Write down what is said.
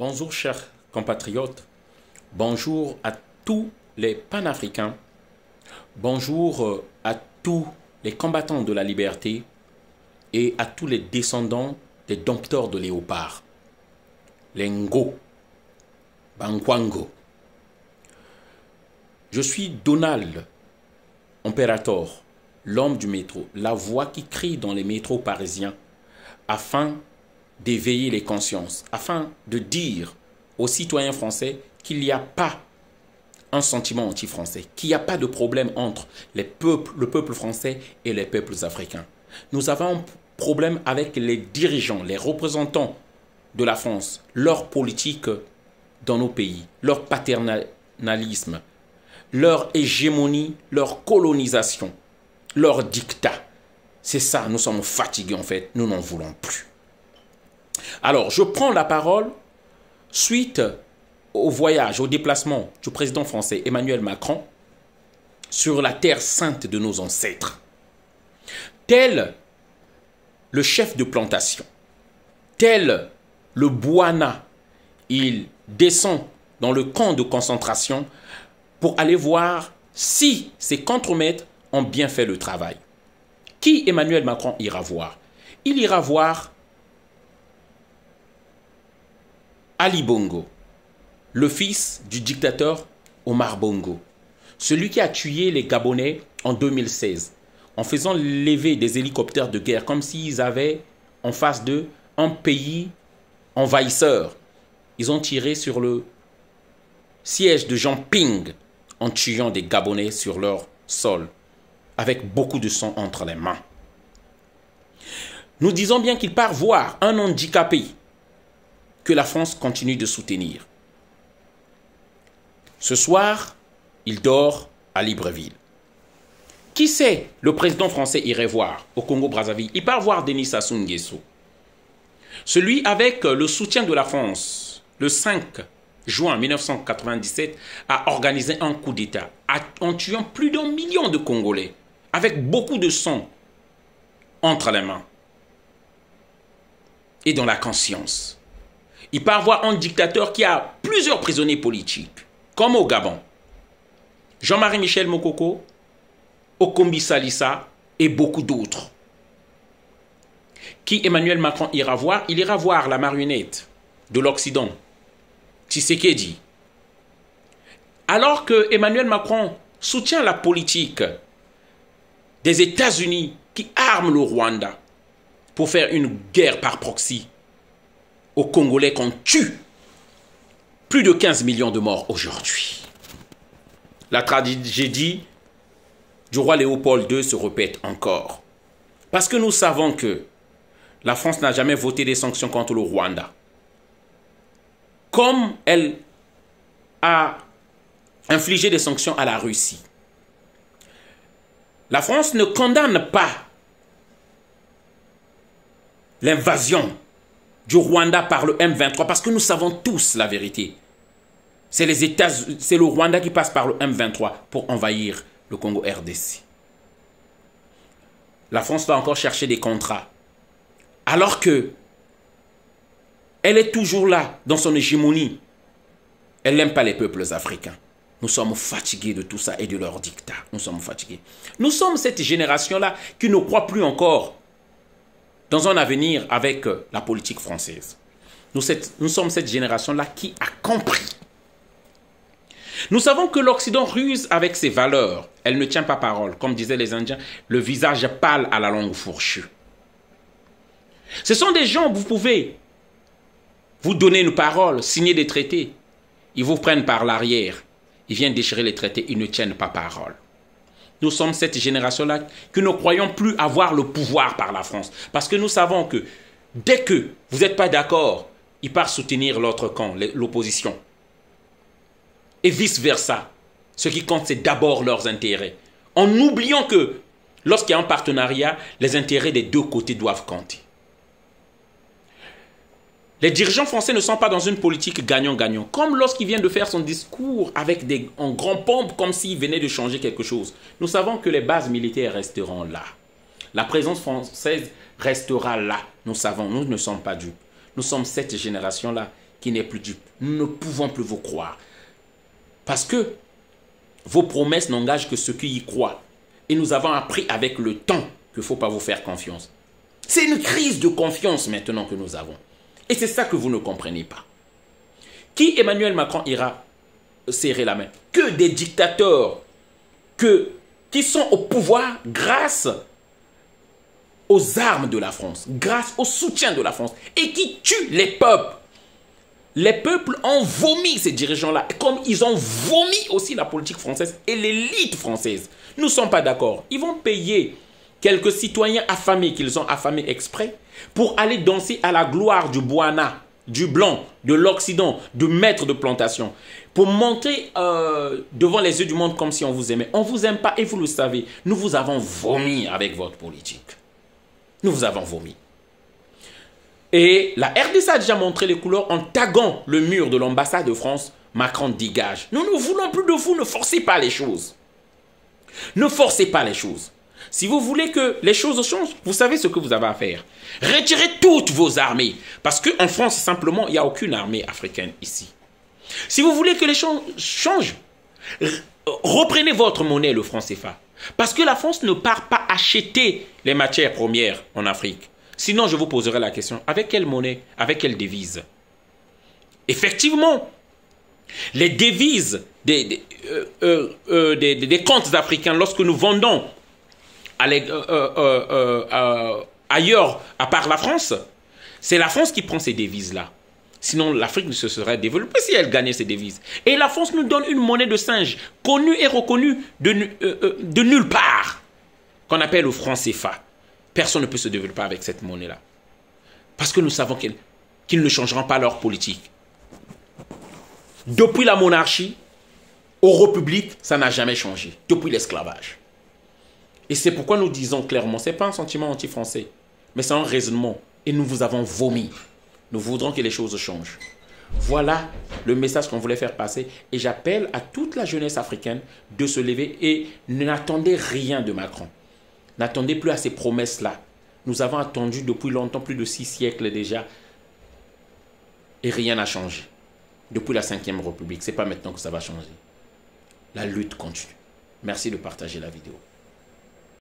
Bonjour chers compatriotes, bonjour à tous les panafricains, bonjour euh, à tous les combattants de la liberté et à tous les descendants des dompteurs de léopards, les Ngo, Bangwango. Je suis Donald, Imperator, l'homme du métro, la voix qui crie dans les métros parisiens afin d'éveiller les consciences, afin de dire aux citoyens français qu'il n'y a pas un sentiment anti-français, qu'il n'y a pas de problème entre les peuples, le peuple français et les peuples africains. Nous avons un problème avec les dirigeants, les représentants de la France, leur politique dans nos pays, leur paternalisme, leur hégémonie, leur colonisation, leur dictat. C'est ça, nous sommes fatigués en fait, nous n'en voulons plus. Alors, je prends la parole suite au voyage, au déplacement du président français Emmanuel Macron sur la terre sainte de nos ancêtres. Tel le chef de plantation, tel le Boana, il descend dans le camp de concentration pour aller voir si ses contremaîtres ont bien fait le travail. Qui Emmanuel Macron ira voir? Il ira voir Ali Bongo, le fils du dictateur Omar Bongo, celui qui a tué les Gabonais en 2016 en faisant lever des hélicoptères de guerre comme s'ils avaient en face d'eux un pays envahisseur. Ils ont tiré sur le siège de Jean Ping en tuant des Gabonais sur leur sol, avec beaucoup de sang entre les mains. Nous disons bien qu'il part voir un handicapé la France continue de soutenir. Ce soir, il dort à Libreville. Qui sait le président français irait voir au Congo-Brazzaville Il part voir Denis Sassou Nguesso. Celui avec le soutien de la France, le 5 juin 1997, a organisé un coup d'État en tuant plus d'un million de Congolais, avec beaucoup de sang entre les mains et dans la conscience. Il part voir un dictateur qui a plusieurs prisonniers politiques, comme au Gabon. Jean-Marie Michel Mokoko, Okombi Salissa et beaucoup d'autres. Qui Emmanuel Macron ira voir? Il ira voir la marionnette de l'Occident, Tshisekedi. Alors que Emmanuel Macron soutient la politique des États-Unis qui arment le Rwanda pour faire une guerre par proxy aux Congolais qu'on tue. Plus de 15 millions de morts aujourd'hui. La tragédie du roi Léopold II se répète encore. Parce que nous savons que la France n'a jamais voté des sanctions contre le Rwanda. Comme elle a infligé des sanctions à la Russie. La France ne condamne pas l'invasion du Rwanda par le M23 parce que nous savons tous la vérité. C'est les États, c'est le Rwanda qui passe par le M23 pour envahir le Congo RDC. La France va encore chercher des contrats. Alors que elle est toujours là dans son hégémonie. Elle n'aime pas les peuples africains. Nous sommes fatigués de tout ça et de leur dictat. Nous sommes fatigués. Nous sommes cette génération-là qui ne croit plus encore dans un avenir avec euh, la politique française. Nous, sommes cette génération-là qui a compris. Nous savons que l'Occident ruse avec ses valeurs. Elle ne tient pas parole. Comme disaient les Indiens, le visage pâle à la langue fourchue. Ce sont des gens, vous pouvez vous donner une parole, signer des traités. Ils vous prennent par l'arrière. Ils viennent déchirer les traités, ils ne tiennent pas parole. Nous sommes cette génération-là que ne croyons plus avoir le pouvoir par la France. Parce que nous savons que dès que vous n'êtes pas d'accord, ils partent soutenir l'autre camp, l'opposition. Et vice-versa. Ce qui compte, c'est d'abord leurs intérêts. En oubliant que lorsqu'il y a un partenariat, les intérêts des deux côtés doivent compter. Les dirigeants français ne sont pas dans une politique gagnant-gagnant. Comme lorsqu'il vient de faire son discours avec en grand pompe, comme s'il venait de changer quelque chose. Nous savons que les bases militaires resteront là. La présence française restera là. Nous savons, nous ne sommes pas dupes. Nous sommes cette génération-là qui n'est plus dupe. Nous ne pouvons plus vous croire. Parce que vos promesses n'engagent que ceux qui y croient. Et nous avons appris avec le temps qu'il ne faut pas vous faire confiance. C'est une crise de confiance maintenant que nous avons. Et c'est ça que vous ne comprenez pas. Qui Emmanuel Macron ira serrer la main? Que des dictateurs qui sont au pouvoir grâce aux armes de la France, grâce au soutien de la France, et qui tuent les peuples. Les peuples ont vomi ces dirigeants-là, comme ils ont vomi aussi la politique française et l'élite française. Nous ne sommes pas d'accord. Ils vont payer quelques citoyens affamés qu'ils ont affamés exprès pour aller danser à la gloire du Boana, du Blanc, de l'Occident, du maître de plantation, pour montrer euh, devant les yeux du monde comme si on vous aimait. On ne vous aime pas et vous le savez. Nous vous avons vomi avec votre politique. Nous vous avons vomi. Et la RDC a déjà montré les couleurs en taguant le mur de l'ambassade de France. Macron dégage. Nous ne voulons plus de vous, ne forcez pas les choses. Ne forcez pas les choses. Si vous voulez que les choses changent, vous savez ce que vous avez à faire. Retirez toutes vos armées. Parce qu'en France, simplement, il n'y a aucune armée africaine ici. Si vous voulez que les choses changent, reprenez votre monnaie, le franc CFA. Parce que la France ne part pas acheter les matières premières en Afrique. Sinon, je vous poserai la question, avec quelle monnaie, avec quelle devise? Effectivement, les devises des, des, euh, euh, euh, des, comptes africains, lorsque nous vendons ailleurs, à part la France, c'est la France qui prend ces devises-là. Sinon, l'Afrique ne se serait développée si elle gagnait ces devises. Et la France nous donne une monnaie de singe, connue et reconnue de, de nulle part, qu'on appelle le franc CFA. Personne ne peut se développer avec cette monnaie-là. Parce que nous savons qu'ils ne changeront pas leur politique. Depuis la monarchie, aux républiques, ça n'a jamais changé. Depuis l'esclavage. Et c'est pourquoi nous disons clairement, ce n'est pas un sentiment anti-français, mais c'est un raisonnement. Et nous vous avons vomi. Nous voudrons que les choses changent. Voilà le message qu'on voulait faire passer. Et j'appelle à toute la jeunesse africaine de se lever et n'attendez rien de Macron. N'attendez plus à ces promesses-là. Nous avons attendu depuis longtemps, plus de six siècles déjà, et rien n'a changé. Depuis la Ve République, ce n'est pas maintenant que ça va changer. La lutte continue. Merci de partager la vidéo.